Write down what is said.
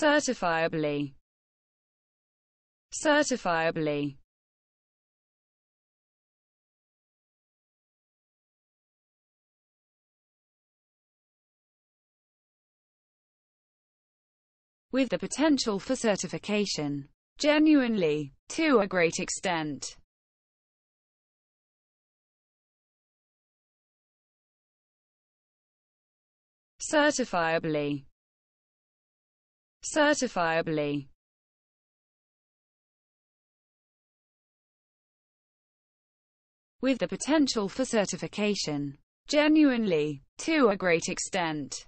certifiably certifiably with the potential for certification. Genuinely. To a great extent. Certifiably. Certifiably. With the potential for certification. Genuinely. To a great extent.